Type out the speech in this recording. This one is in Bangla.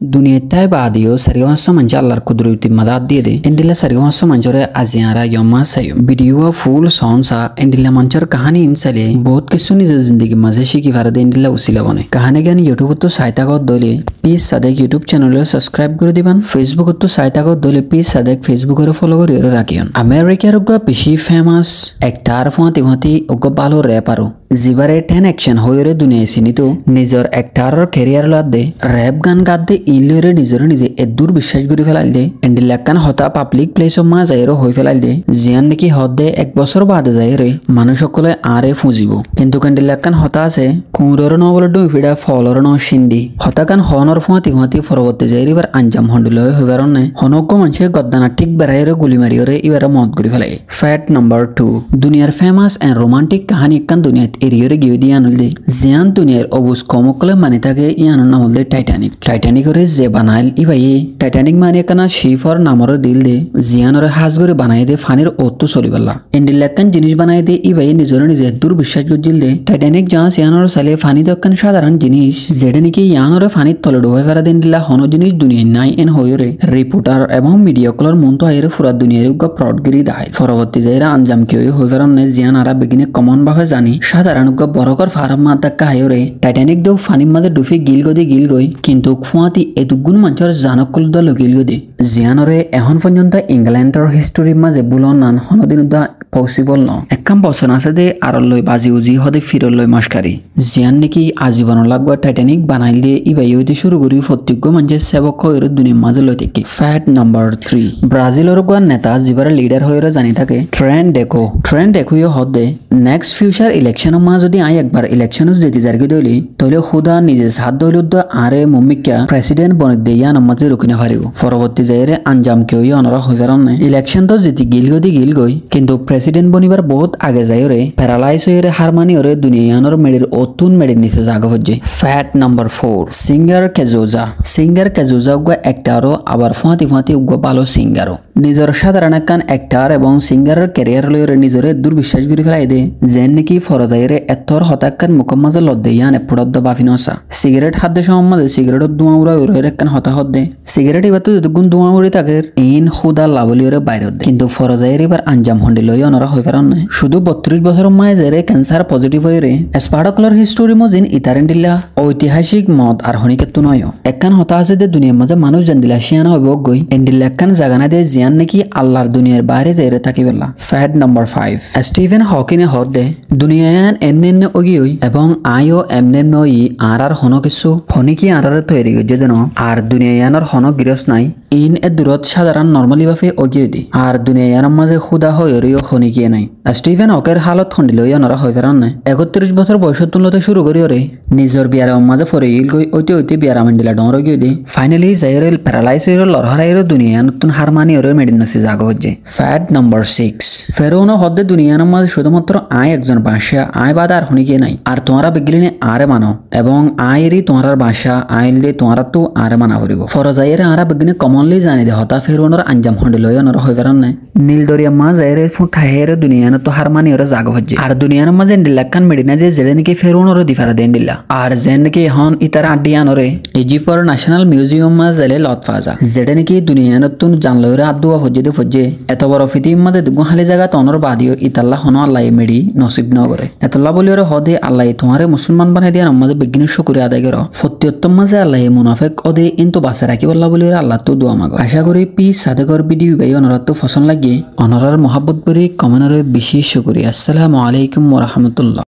Duniyettai baadiyo sariwasa mancha allar kuduriti madadiyede indila sariwasa manchore aziara yomma sayo bidiyo full sonsa indila manchar kahani insale বহুত কিছু নিজৰ জিন্দগী মাজে শিকি ভাৰতে ইন্দিলা উচিলা বনে কাহানি জ্ঞান ইউটিউবতো চাই থাকত দলে প্লিজ সাদেক ইউটিউব চ্যানেলে সাবস্ক্রাইব করে দিবান ফেসবুকতো চাই থাকত দলে প্লিজ সাদেক ফেসবুকের ফলো করে রাখিয়ন আমেরিকার উগ্র বেশি ফেমাস একটার ফুঁয়াতি ফুঁয়াতি উগ্র ভালো র্যাপ আরো যিবাৰে টেন একশ্যন হৈৰে দুনিয়াই চিনিতো। নিজৰ এক্টাৰৰ কেৰিয়াৰ লাদ দে ৰেপ গান গাত দে ইনলৈৰে নিজৰে নিজে এদূৰ বিশ্বাস কৰি পেলাই দে এণ্ডিলাকান হতা পাব্লিক প্লেচৰ মা যায়ৰো হৈ পেলাই দে জিয়ান নেকি হত দে এক বছৰ বাদে যায়ৰে মানুহসকলে আৰে ফুজিব। কিন্তু কেণ্ডিলাকান হতা আছে কুঁৰৰ নবলে ডুইফিডা ফলৰ ন চিন্দি হতাকান হনৰ ফুৱাতি ফুৱাতি পৰৱৰ্তী যায়ৰ এবাৰ আঞ্জাম হণ্ডিলৈ হৈবাৰ নে হনজ্ঞ মানুহে গদ্দানা ঠিক বেড়াইৰে গুলি মাৰিয়ৰে এবাৰ মত কৰি পেলাই ফেট নম্বৰ টু দুনিয়াৰ ফেমাছ এণ্ড ৰোমান্টিক কাহানী একান দুনিয়াত এরিয়রে গিয়ে দিয়ে আনলদে জিয়ান দুনিয়ার অবুজ কমকলে মানে থাকে ইয়ানোর নাম হলদে টাইটানিক টাইটানিকরে যে বানাইল ইবাইয়ে টাইটানিক মানে কানা শিফর নামর দিল দে। জিয়ানরে হাজ করে বানাই দে ফানির অত্তু চলিবাল্লা। এন্ডিলাক্কান জিনিস বানাই দে ইবাইয়ে নিজরে নিজে দূর বিশ্বাস গজিল দে। টাইটানিক যা সিয়ানর সালে ফানি দক্কান সাধারণ জিনিস। যেটা নাকি ইয়ানরে ফানির তলে ডুবাই ফেরা দিন দিলা হন জিনিস দুনিয়ায় নাই এন হইরে রিপোর্টার এবং মিডিয়াকলর মন তো আইরে ফুরা দুনিয়ার উগ্র প্রডগিরি দায়। পরবর্তী যাইরা আঞ্জাম কেউ হই ফেরান জিয়ান আরা বেগিনে কমন ভাবে জানি। সাধারণজ্ঞ বরকর ফারাম মাদ্দা হায়রে টাইটানিক দেও ফানির মাঝে ডুফি গিল গদি গিল গই কিন্তু খুয়াতি এদুগুণ মানুষের জানকল দল গিল গদি জিয়ানরে এখন পর্যন্ত ইংল্যান্ডর হিস্টোরির মাঝে বুলন নান হনদিন উদ্দা পসিবল ন। একখান বছর আছে দে আরলৈ বাজি উজি হদে ফিরলৈ মাসকারি জিয়ান নাকি আজীবন লাগবা টাইটানিক বানাইল দিয়ে, ইবাই হইতে শুরু করি প্রত্যেক মানুষে সেবক হয়ে দুনিয়ার মাঝে লই থেকে। ফ্যাট নাম্বার থ্রি ব্রাজিলের গোয়ার নেতা যিবারে লিডার হয়ে জানি থাকে। ট্রেন ডেকো ট্রেন ডেকোই হদে নেক্সট ফিউচার ইলেকশনের মা যদি আই একবার ইলেকশনও যেতে জারগি দইলি তইলে খুদা নিজে সাত দইলুদ্দ আরে মুমিকা প্রেসিডেন্ট বনে দিয়া নামাজে রুকিনে পারিব পরবর্তী যাইরে আঞ্জাম কেউ অনরা হইবার নাই ইলেকশন তো যেটি গিল গদি গিল গই কিন্তু প্রেসিডেন্ট বনিবার বহুত আগে যাইরে প্যারালাইজ হয়ে হারমানি ওরে দুনিয়ানোর মেডির অতুন মেডির নিচে জাগা হচ্ছে ফ্যাট নাম্বার ফোর সিঙ্গার কেজোজা সিঙ্গার কেজোজা উগা একটারও আবার ফুঁয়াতি ফুঁয়াতি উগা ভালো সিঙ্গারও নিজের সাধারণ একখান একটার এবং সিঙ্গারের ক্যারিয়ার লইরে নিজরে দুর্বিশ্বাস করে ফেলাই দে, যেন নাকি ফরজাইরে এতর হতাক্কান মুখম মাঝে লদ্দে, ইয়ান এপড়দ্দ বাফি নসা সিগারেট হাত দে সময় মাঝে সিগারেটত ধোঁয়া উড়া উড়ে একখান হতা হত দে। সিগারেট এবার তো যতগুণ ধোঁয়া উড়ি থাকে ইন খুদা লাভলি ওরে বাইরে দে। কিন্তু ফরজাইরে এবার আঞ্জাম হন্ডি লই অনরা হয়ে পারান নাই। শুধু বত্রিশ বছর মায়ে জেরে ক্যান্সার পজিটিভ হয়ে রে স্পার্ডকলার হিস্টোরি মজিন ইতারেন দিল্লা, ঐতিহাসিক মত আর হনিকেতু নয় একখান হতা আছে যে দুনিয়ার মাঝে মানুষ জান দিলা শিয়ানা হইব গই। এন্ডিল্লা একখান জাগানা দিয়ে জিয়ান নাকি আল্লাহর দুনিয়ার বাইরে যাইরে থাকি বেলা ফ্যাট নাম্বার ফাইভ স্টিভেন হকিনে হদ দে। দুনিয়ায়ান এমনি এমনি অগি হই এবং আইও এমনি ওই আর আর হন কিছু ফনিকি আর আর তৈরি গিয়ে যেন আর দুনিয়া দুনিয়ায়ানোর হন গিরস নাই ইন এ দূরত সাধারণ নর্মালি ভাবে অগিয়ে দি। আর দুনিয়া দুনিয়ায়ানোর মাঝে খুদা হই ওরিও হনিকিয়ে নাই। স্টিভেন অকের হালত খন্ডিল হইয়া নরা হয়ে ফেরান নাই। একত্রিশ বছর বয়সত তুলতে শুরু করি ওরে নিজের বিয়ার মাঝে ফরে ইল গই অতি বিয়ার আমেন্ডিলা ডর গিয়ে দি ফাইনালি যাইরেল প্যারালাইজ হইর লড়হারাইর দুনিয়া নতুন হারমানি ওরে মেডিন নসি জাগো হচ্ছে ফ্যাট নাম্বার সিক্স ফেরোনো হদ্দে দুনিয়ার মাঝে শুধুমাত্র আয় একজন বাসা আয় বাদ আর হুনিকে নাই আর তোমরা বিগলিনে আরে মানো এবং আয়েরই তোমার বাসা আইল দিয়ে তোমরা তো আরে মানা করিব ফরজাইরে আরা বিগলিনে কমনলি জানি দে হতা ফেরোনোর আঞ্জাম হন্ডি লয় নর হয়ে ফেরান নাই নীল দরিয়া মা যাইরে ফুঠাহেরে দুনিয়ানো তো হারমানি ওরে জাগো হচ্ছে আর দুনিয়ার মাঝে ডিল্লাকান মেডিনা দিয়ে জেলে নাকি ফেরোনোর দিফারা দেন দিল্লা আর নাকি হন ইতার আডিয়ানরে ইজিপ্টর ন্যাশনাল মিউজিয়াম মা জেলে লত ফাজা যেটা নাকি দুনিয়ানতুন জানলরে আদুয়া ফজ্জে দে ফজ্জে এত বড় ফিতিম মাঝে গুহালি জায়গা তনর বাদিও ইতাল্লা হন আল্লাহ মেডি নসিব নগরে। এতল্লা বলি ওরে হদে আল্লাহ তোমারে মুসলমান বানাই দিয়ে আমাদের বিজ্ঞানী শুকুরে আদায় করো। সত্যত্তম মাঝে আল্লাহ মুনাফেক অদে ইন্তু বাসে রাখি বল্লা বলি ওরে আল্লাহ তো দোয়া মাগো আশা করি পি সাদেকর ভিডিও বাই অনরাত তো ফসন লাগিয়ে। অনরার মহাব্বত করি কমেন্টরে বেশি শুকুরি আসসালামু আলাইকুম ওরহামতুল্লাহ